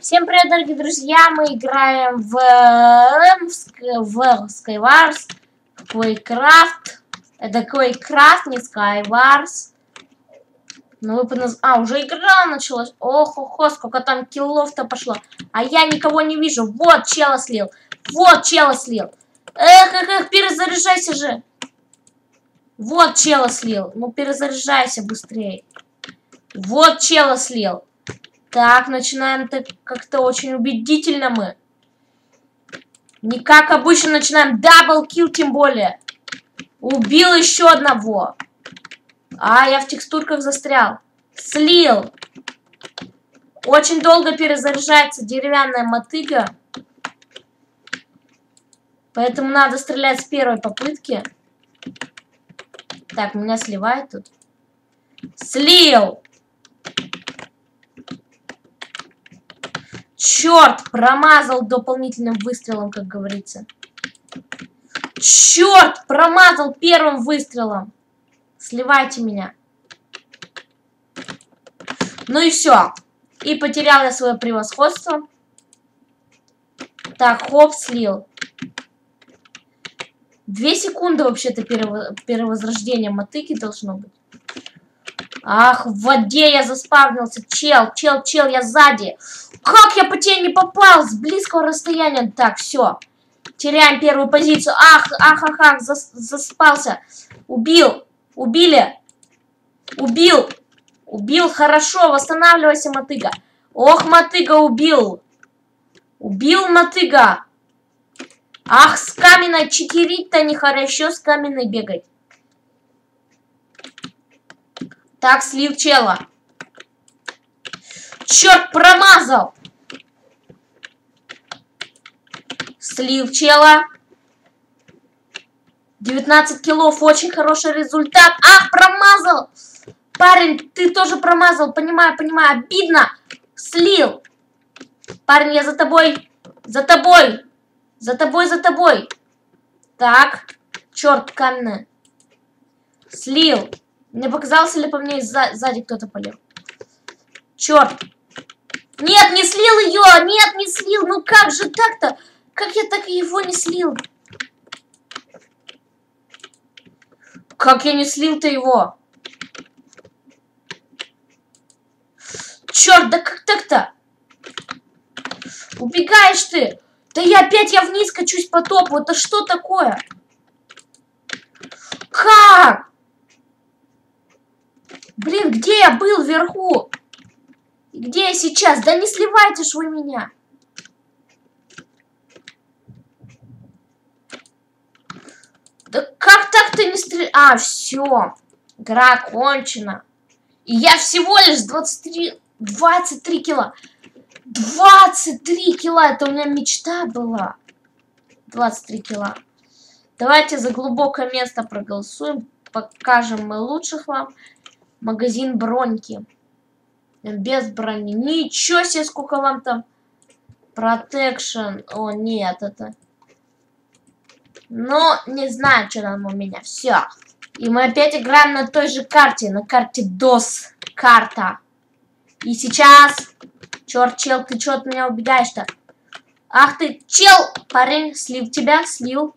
Всем привет, дорогие друзья! Мы играем в, эм, в Skywars, Quakecraft. Это Quakecraft, не Skywars. Ну вы поназ... А, уже игра началась. Ох, ох, сколько там киллов-то пошло. А я никого не вижу. Вот, чела слил. Вот, чела слил. Эх, эх, эх, перезаряжайся же. Вот, чела слил. Ну, перезаряжайся быстрее. Вот, чела слил. Так, начинаем так как-то очень убедительно мы. Не как обычно начинаем. Даблкил тем более. Убил еще одного. А, я в текстурках застрял. Слил. Очень долго перезаряжается деревянная мотыга. Поэтому надо стрелять с первой попытки. Так, меня сливает тут. Слил! Черт, промазал дополнительным выстрелом, как говорится. Черт, промазал первым выстрелом. Сливайте меня. Ну и все. И потерял я свое превосходство. Так, хоп, слил. Две секунды вообще-то перевозрождения мотыки должно быть. Ах, в воде я заспавнился. Чел, чел, чел, я сзади. Как я по тебе не попал с близкого расстояния? Так, все. Теряем первую позицию. Ах, ах, ах, ах, зас, заспался. Убил. Убили. Убил. Убил, хорошо, восстанавливайся, мотыга. Ох, мотыга убил. Убил мотыга. Ах, с каменной читерить-то нехорошо с каменной бегать. Так, слил чела. Черт, промазал! Слил чела. 19 килов, очень хороший результат. Ах, промазал! Парень, ты тоже промазал, понимаю, понимаю, обидно. Слил. Парень, я за тобой, за тобой, за тобой, за тобой. Так, черт, каменная. Слил. Мне показался ли по мне сзади кто-то полил? Черт! Нет, не слил ее! Нет, не слил! Ну как же так-то? Как я так его не слил? Как я не слил-то его? Черт, да как так-то? Убегаешь ты! Да я опять я вниз качусь по топу. Это что такое? Как? Блин, где я был вверху? Где я сейчас? Да не сливайте ж вы меня. Да как так ты не стреляешь? А, все. Игра кончена. И я всего лишь 23... 23 кило. 23 кило. Это у меня мечта была. 23 кило. Давайте за глубокое место проголосуем. Покажем мы лучших вам. Магазин броньки. Без брони. Ничего себе, сколько вам там. Протекшн. О, нет, это... Ну, не знаю, что там у меня. Все. И мы опять играем на той же карте. На карте DOS. Карта. И сейчас... Черт, чел, ты что от меня убегаешь-то? Ах ты, чел! Парень, слил тебя, слил.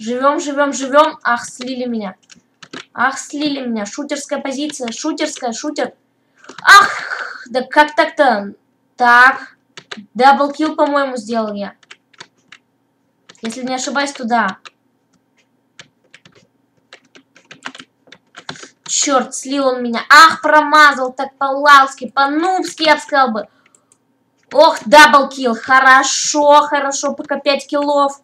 Живем, живем, живем. Ах, слили меня. Ах, слили меня. Шутерская позиция. Шутерская, шутер. Ах, да как так-то? Так. Double kill, по-моему, сделал я. Если не ошибаюсь, туда. Черт, слил он меня. Ах, промазал так по-ламерски, по-нубски, я бы сказал бы. Ох, double kill. Хорошо, хорошо, пока 5 kill ов.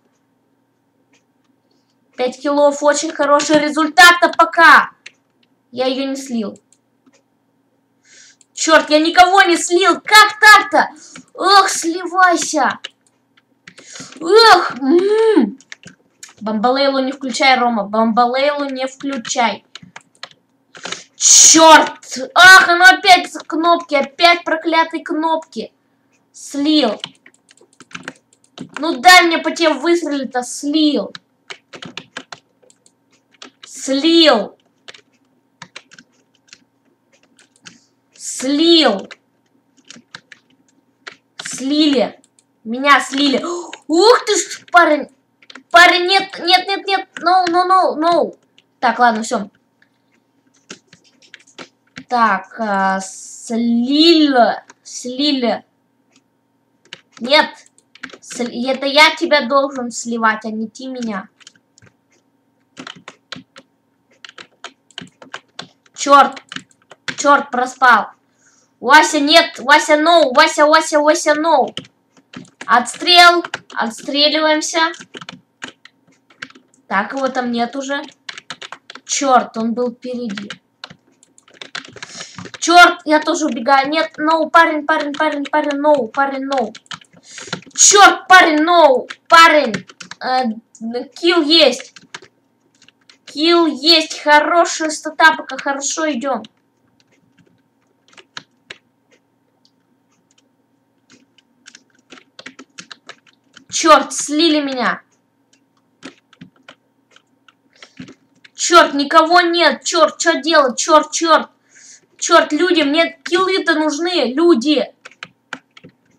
5 kill ов, очень хороший результат-то пока. Я ее не слил. Черт, я никого не слил. Как так-то? Ох, сливайся. Ох. М -м -м. Бомбалейлу не включай, Рома. Бомбалейлу не включай. Черт! Ах, оно опять кнопки. Опять проклятые кнопки. Слил. Ну дай мне по тебе выстрелить-то. Слил. Слил. Слил. Слили. Меня слили. Ух ты ж, парень. Парень, нет, нет, нет, нет. No, no, no, no. Так, ладно, все. Так, а, слили. Слили. Нет. Это я тебя должен сливать, а не ты меня. Черт. Черт, проспал. Вася, нет. Вася, no. Вася, Вася, Вася, no. Отстрел. Отстреливаемся. Так, его там нет уже. Черт, он был впереди. Черт, я тоже убегаю. Нет, no, парень, парень, парень, парень, no, парень, no. Черт, парень, no, парень. Э, килл есть. Килл есть. Хорошая стата, пока хорошо идем. Черт, слили меня. Черт, никого нет. Черт, что делать? Черт, черт. Черт, люди, мне киллы-то нужны. Люди.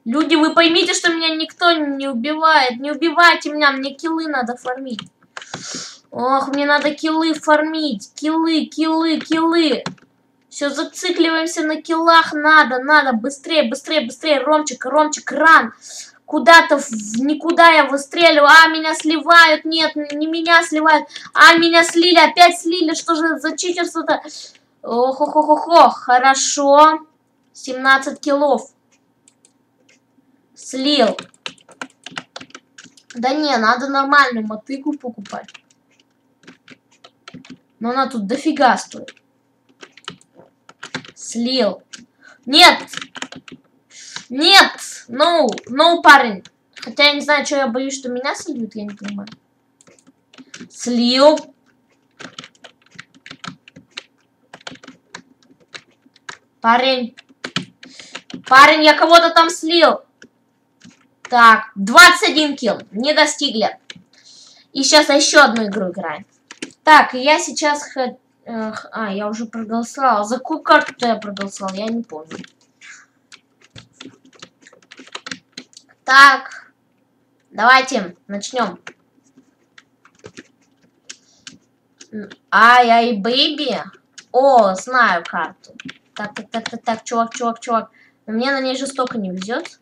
Люди, вы поймите, что меня никто не убивает. Не убивайте меня, мне киллы надо фармить. Ох, мне надо киллы фармить. Киллы, киллы, киллы. Все, зацикливаемся на киллах. Надо, надо. Быстрее, быстрее, быстрее. Ромчик, Ромчик, ран. Куда-то в никуда я выстреливаю. А, меня сливают. Нет, не меня сливают. А, меня слили. Опять слили. Что же за читерство-то? Ох-ох-ох-ох. Хорошо. 17 киллов. Слил. Да не, надо нормальную мотыгу покупать. Но она тут дофига стоит. Слил. Нет! Нет! Ну, no, ну, no, парень. Хотя я не знаю, что я боюсь, что меня сольют, я не понимаю. Слил. Парень. Парень, я кого-то там слил. Так, 21 килл. Не достигли. И сейчас еще одну игру играем. Так, я сейчас... А, я уже проголосовал. За какую карту я проголосовал? Я не помню. Так, давайте начнем. Ай-ай, baby. О, знаю карту. Так, так, так, так, так, чувак, чувак, чувак. Но мне на ней жестоко не везет.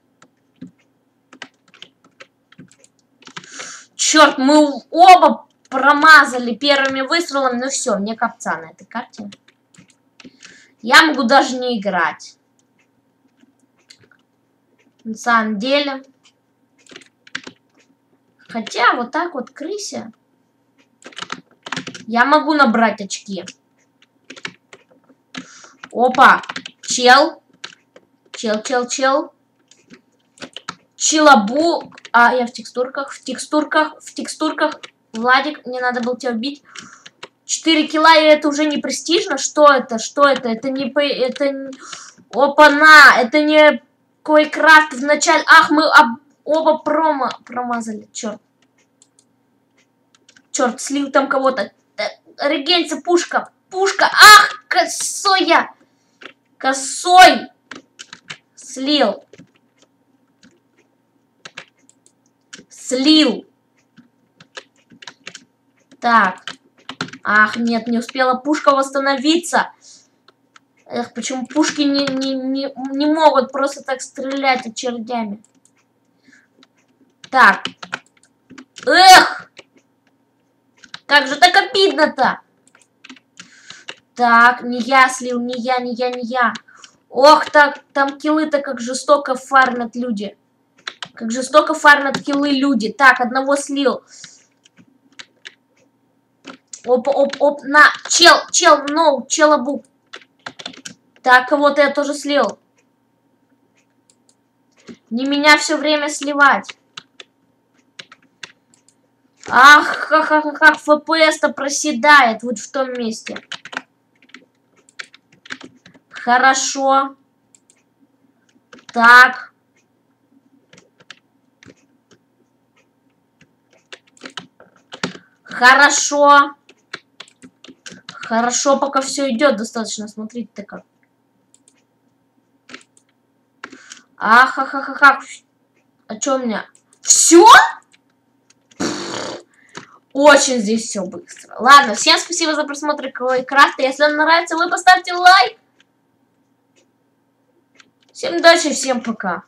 Черт, мы оба промазали первыми выстрелами. Ну все, мне капец на этой карте. Я могу даже не играть. На самом деле. Хотя вот так вот крыся. Я могу набрать очки. Опа. Чел. Чел, чел, чел. Челобу. А, я в текстурках, в текстурках, в текстурках. Владик, мне надо было тебя убить. 4 килла, и это уже не престижно? Что это? Что это? Это не... Это... Опа-на! Это не Койкрафт в начале... Ах, мы об... оба промо... промазали. Черт. Черт, слил там кого-то. Регенца, пушка. Пушка. Ах, косоя. Косой. Слил. Слил. Так. Ах, нет, не успела пушка восстановиться. Эх, почему пушки не, не, не, не могут просто так стрелять очередями? Так. Эх! Как же так обидно-то? Так, не я слил, не я, не я, не я. Ох, так, там киллы-то как жестоко фармят люди. Как жестоко фармят киллы люди. Так, одного слил. Оп, оп, оп, на, чел, чел, no, челобук. Так, кого-то я тоже слил. Не меня все время сливать. Ах, ха-ха-ха, ФПС-то проседает вот в том месте. Хорошо. Так. Хорошо. Хорошо, пока все идет достаточно. Смотрите-то как. Ахахахаха. А что у меня? Все? Очень здесь все быстро. Ладно, всем спасибо за просмотр Крафта. Если вам нравится, вы поставьте лайк. Всем удачи, всем пока.